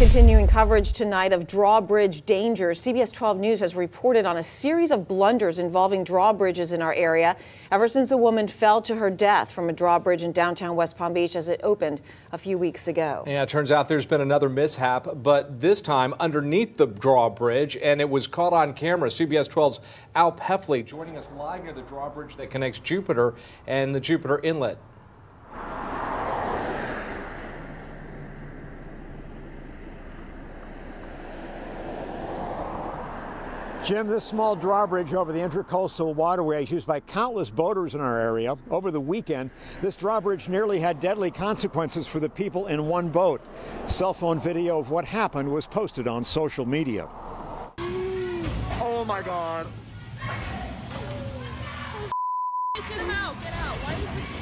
Continuing coverage tonight of drawbridge dangers, CBS 12 News has reported on a series of blunders involving drawbridges in our area ever since a woman fell to her death from a drawbridge in downtown West Palm Beach as it opened a few weeks ago. Yeah, it turns out there's been another mishap, but this time underneath the drawbridge, and it was caught on camera. CBS 12's Al Pefley joining us live near the drawbridge that connects Jupiter and the Jupiter Inlet. Jim, this small drawbridge over the Intracoastal Waterway is used by countless boaters in our area. Over the weekend, this drawbridge nearly had deadly consequences for the people in one boat. Cell phone video of what happened was posted on social media. Oh my God. Get him out, get out.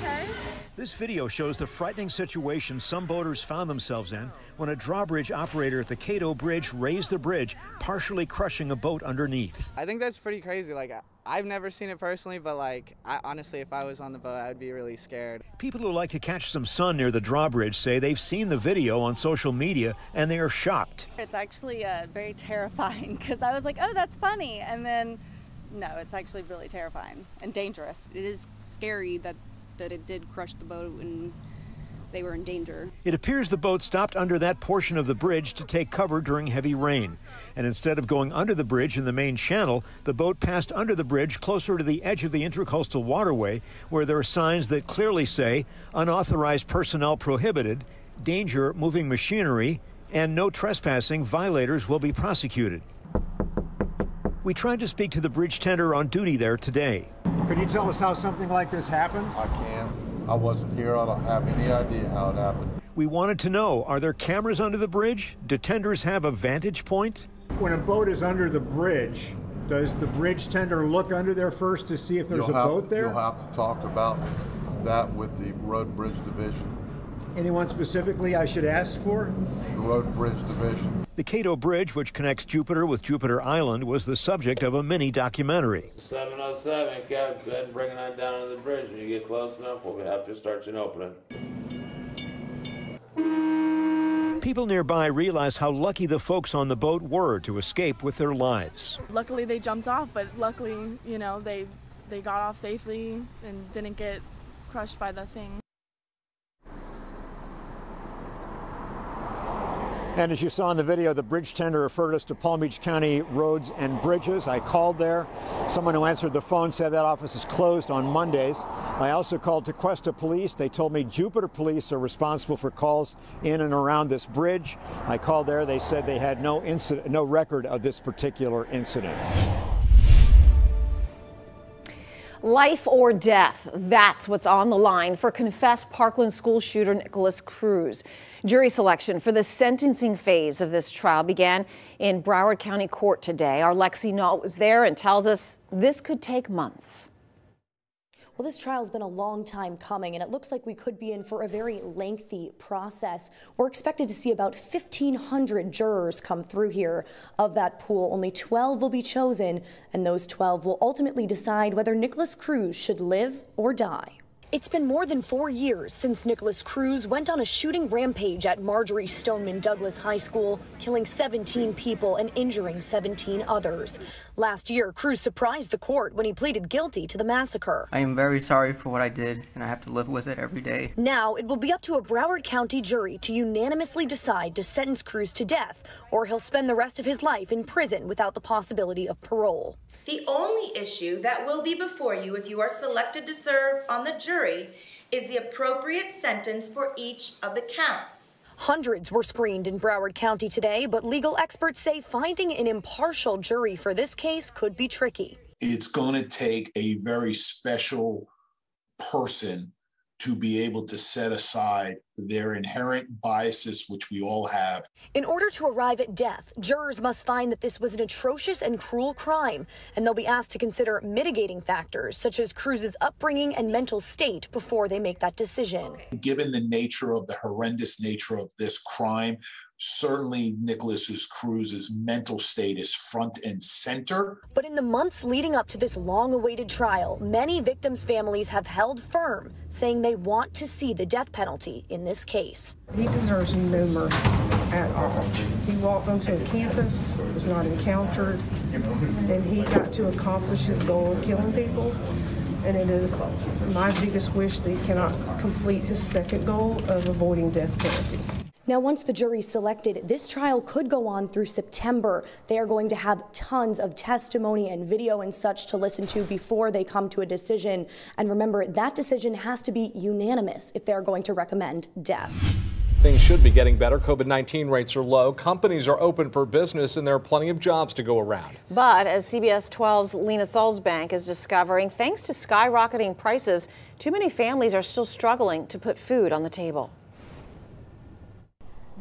Okay? This video shows the frightening situation some boaters found themselves in when a drawbridge operator at the Cato Bridge raised the bridge, partially crushing a boat underneath. I think that's pretty crazy. Like, I've never seen it personally, but like, I, honestly, if I was on the boat, I'd be really scared. People who like to catch some sun near the drawbridge say they've seen the video on social media and they are shocked. It's actually uh, very terrifying because I was like, oh, that's funny. And then, no, it's actually really terrifying and dangerous. It is scary that that it did crush the boat and they were in danger. It appears the boat stopped under that portion of the bridge to take cover during heavy rain. And instead of going under the bridge in the main channel, the boat passed under the bridge closer to the edge of the Intracoastal Waterway, where there are signs that clearly say unauthorized personnel prohibited, danger moving machinery, and no trespassing. Violators will be prosecuted. We tried to speak to the bridge tender on duty there today. Could you tell us how something like this happened? I can. I wasn't here. I don't have any idea how it happened. We wanted to know are there cameras under the bridge? Do tenders have a vantage point? When a boat is under the bridge, does the bridge tender look under there first to see if there's you'll a have, boat there? You'll have to talk about that with the Road Bridge Division. Anyone specifically I should ask for? The Road Bridge Division. The Cato Bridge, which connects Jupiter with Jupiter Island, was the subject of a mini documentary. 707, Cap, go ahead and bring it down to the bridge. When you get close enough, we'll have to start you opening. People nearby realize how lucky the folks on the boat were to escape with their lives. Luckily, they jumped off, but luckily, you know, they they got off safely and didn't get crushed by the thing. And as you saw in the video, the bridge tender referred us to Palm Beach County Roads and Bridges. I called there. Someone who answered the phone said that office is closed on Mondays. I also called Tequesta Police. They told me Jupiter Police are responsible for calls in and around this bridge. I called there. They said they had no incident, no record of this particular incident. Life or death, that's what's on the line for confessed Parkland school shooter Nikolas Cruz. Jury selection for the sentencing phase of this trial began in Broward County Court today. Our Lexi Nault was there and tells us this could take months. Well, this trial's been a long time coming, and it looks like we could be in for a very lengthy process. We're expected to see about 1,500 jurors come through here. Of that pool, only 12 will be chosen, and those 12 will ultimately decide whether Nikolas Cruz should live or die. It's been more than four years since Nikolas Cruz went on a shooting rampage at Marjory Stoneman Douglas High School, killing 17 people and injuring 17 others. Last year, Cruz surprised the court when he pleaded guilty to the massacre. I am very sorry for what I did, and I have to live with it every day. Now, it will be up to a Broward County jury to unanimously decide to sentence Cruz to death, or he'll spend the rest of his life in prison without the possibility of parole. The only issue that will be before you if you are selected to serve on the jury is the appropriate sentence for each of the counts. Hundreds were screened in Broward County today, but legal experts say finding an impartial jury for this case could be tricky. It's going to take a very special person to be able to set aside their inherent biases, which we all have. In order to arrive at death, jurors must find that this was an atrocious and cruel crime, and they'll be asked to consider mitigating factors such as Cruz's upbringing and mental state before they make that decision. Given the nature of the horrendous nature of this crime, certainly Nikolas Cruz's mental state is front and center. But in the months leading up to this long awaited trial, many victims' families have held firm, saying they want to see the death penalty in this case. He deserves no mercy at all. He walked onto a campus, was not encountered, and he got to accomplish his goal of killing people. And it is my biggest wish that he cannot complete his second goal of avoiding death penalty. Now, once the jury's selected, this trial could go on through September. They are going to have tons of testimony and video and such to listen to before they come to a decision. And remember, that decision has to be unanimous if they're going to recommend death. Things should be getting better. COVID 19 rates are low. Companies are open for business, and there are plenty of jobs to go around. But as CBS 12's Lena Salzbank is discovering, thanks to skyrocketing prices, too many families are still struggling to put food on the table.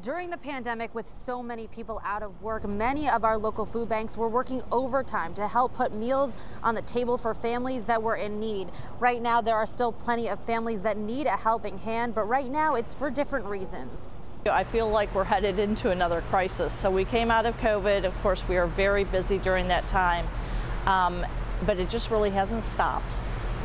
During the pandemic, with so many people out of work, many of our local food banks were working overtime to help put meals on the table for families that were in need. Right now, there are still plenty of families that need a helping hand, but right now it's for different reasons. I feel like we're headed into another crisis. So we came out of COVID. Of course, we were very busy during that time, um, but it just really hasn't stopped.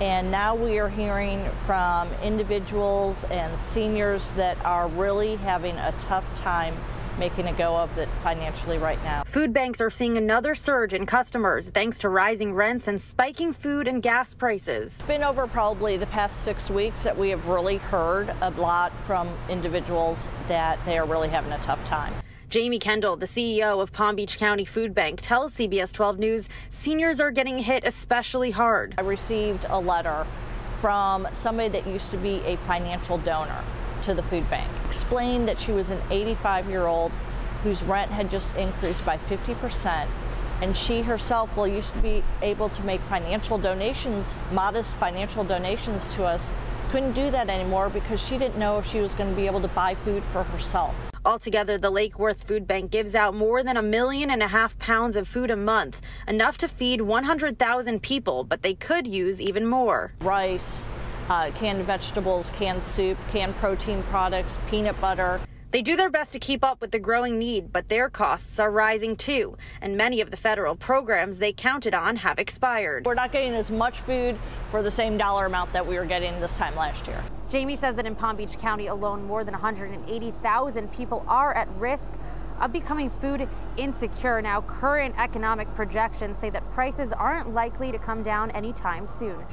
And now we are hearing from individuals and seniors that are really having a tough time making a go of it financially right now. Food banks are seeing another surge in customers thanks to rising rents and spiking food and gas prices. It's been over probably the past six weeks that we have really heard a lot from individuals that they are really having a tough time. Jamie Kendall, the CEO of Palm Beach County Food Bank, tells CBS 12 News seniors are getting hit especially hard. I received a letter from somebody that used to be a financial donor to the food bank. Explained that she was an 85 year old whose rent had just increased by 50%. And she herself, well, used to be able to make financial donations, modest financial donations to us, couldn't do that anymore because she didn't know if she was going to be able to buy food for herself. Altogether, the Lake Worth Food Bank gives out more than a million and a half pounds of food a month, enough to feed 100,000 people, but they could use even more. Rice, uh, canned vegetables, canned soup, canned protein products, peanut butter. They do their best to keep up with the growing need, but their costs are rising too, and many of the federal programs they counted on have expired. We're not getting as much food for the same dollar amount that we were getting this time last year. Jamie says that in Palm Beach County alone, more than 180,000 people are at risk of becoming food insecure. Now, current economic projections say that prices aren't likely to come down anytime soon.